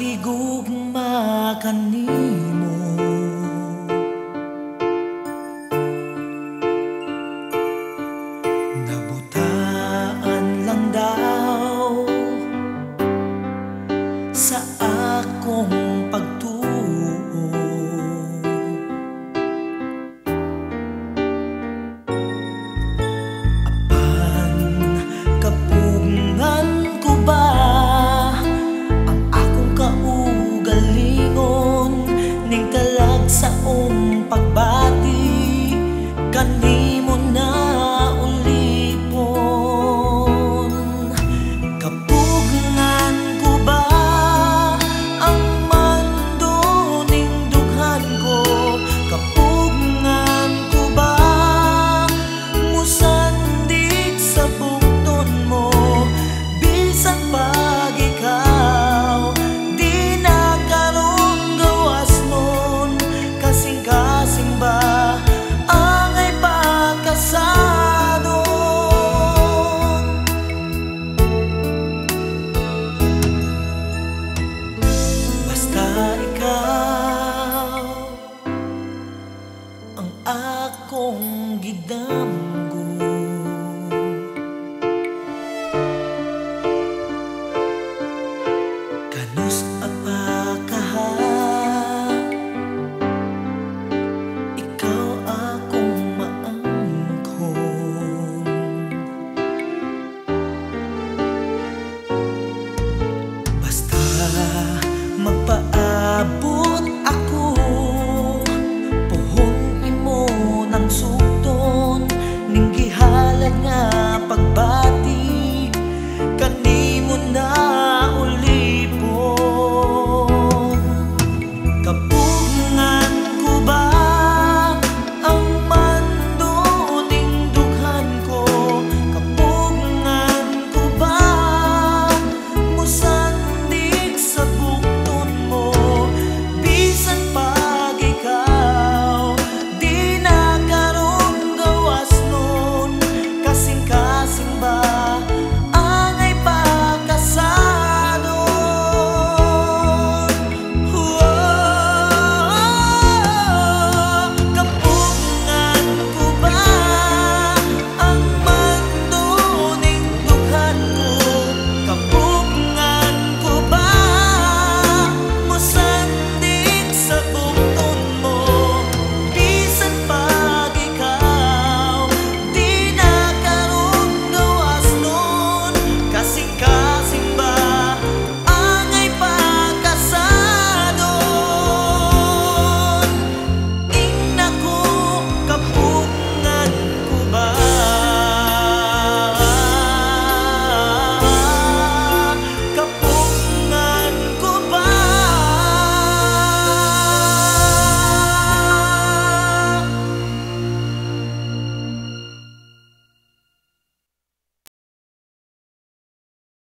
higugma kanina pagsaong pagbalik. akong gidam.